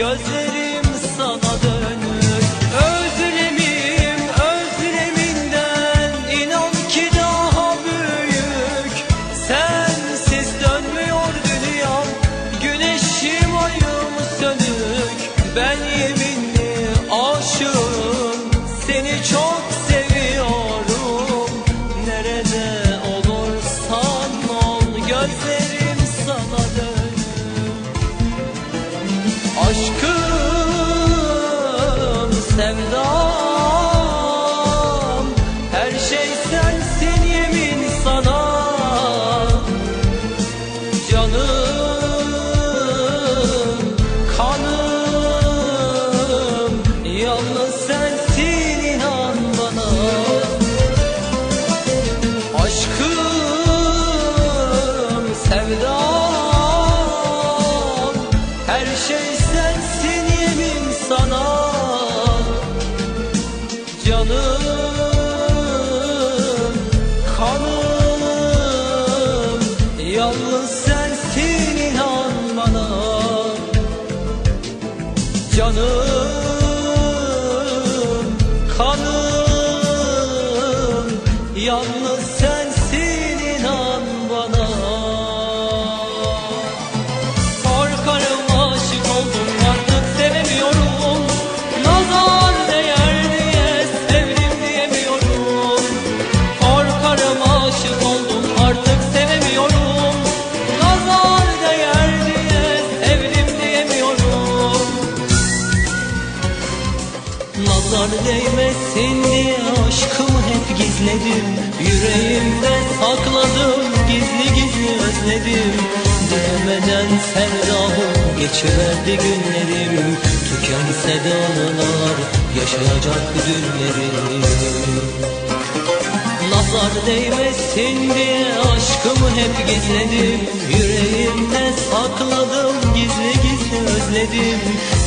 Gözlerim Aşkım, sensin inan bana. Canım, kanım Yalnız gizledim Yüreğimde sakladım gizli gizli özledim. Diyemeden sevdamı geçiverdi günlerim. Tükense de anılar yaşayacak dünlerim Nazar değmesin diye aşkımı hep gizledim. Yüreğimde sakladım gizli gizli özledim.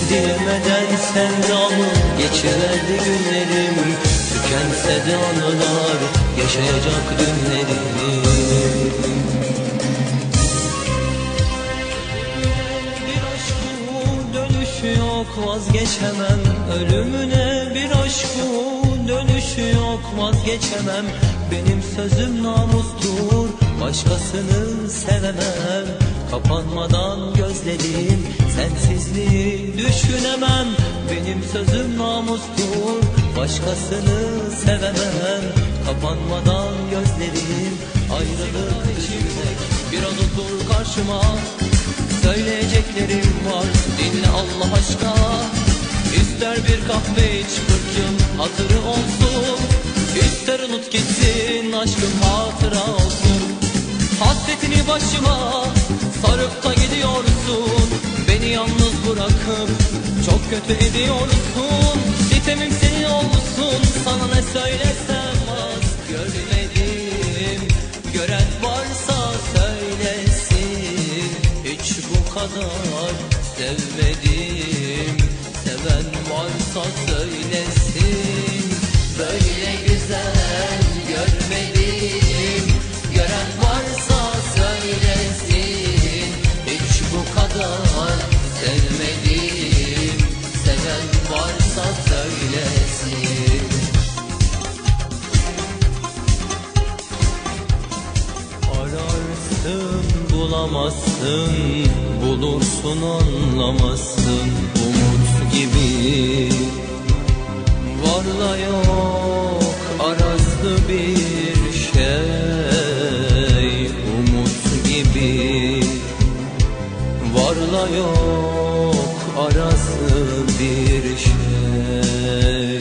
Diyemeden sevdamı geçiverdi günlerim Tükense de anılar yaşayacak dünlerim bir aşkın dönüşü yok vazgeçemem Ölümüne. Bir aşkın dönüşü yok vazgeçemem. Benim sözüm namustur başkasını sevemem. Kapanmadan gözlerim sensizliği düşünemem. Benim sözüm namustur başkasını sevemem. Kapanmadan gözlerim ayrılık düşünmek Bir an otur karşıma. Söyleyeceklerim var. Dinle Allah aşkına. İster bir kahve iç kırk hatırı olsun. İster unut gitsin aşkım hatıra olsun. Hasretini başıma sarıp da gidiyorsun. Beni yalnız bırakıp çok kötü ediyorsun. Sitemim senin olsun sana ne söylesem az. Görmedim gören varsa söylesin. Hiç bu kadar sevmedim. Seven varsa söylesin bulamazsın Bulursun anlamazsın. Umut gibi. Varla yok arası bir şey. Umut gibi. Varla yok arası bir şey.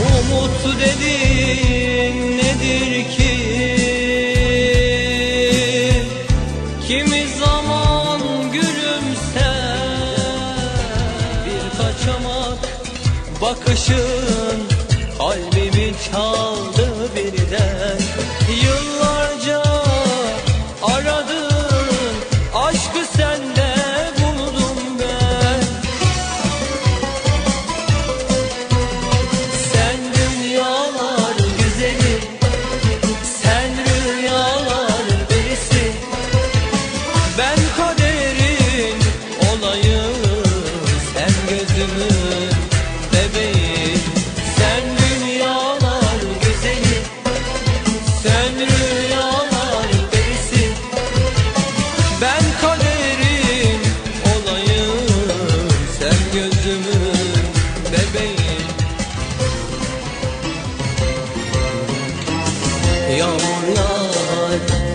Umut dediğin nedir ki? Bakışın Kalbimi çaldı birden. Yıllarca aradın Aşkı sende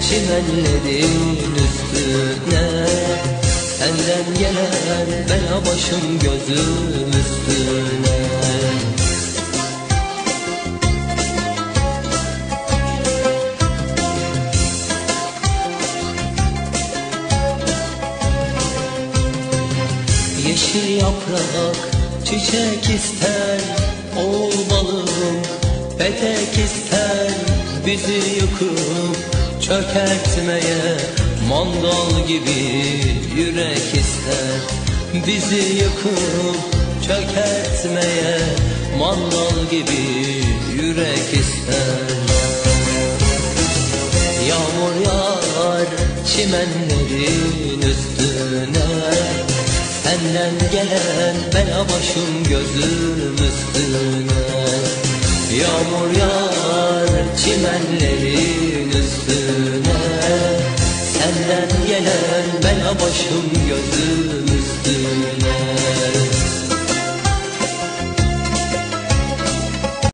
çimenlerin üstüne. Senden gelen bela başım gözüm üstüne. Yeşil yaprak çiçek ister Oğul balım petek ister Bizi yıkıp çökertmeye Mandal gibi yürek ister. Bizi yıkıp çökertmeye Mandal gibi yürek ister. Yağmur yağar çimenlerin üstüne. Senden gelen bela başım gözüm üstüne. Yağmur yağar çimenlerin başım gözüm üstüne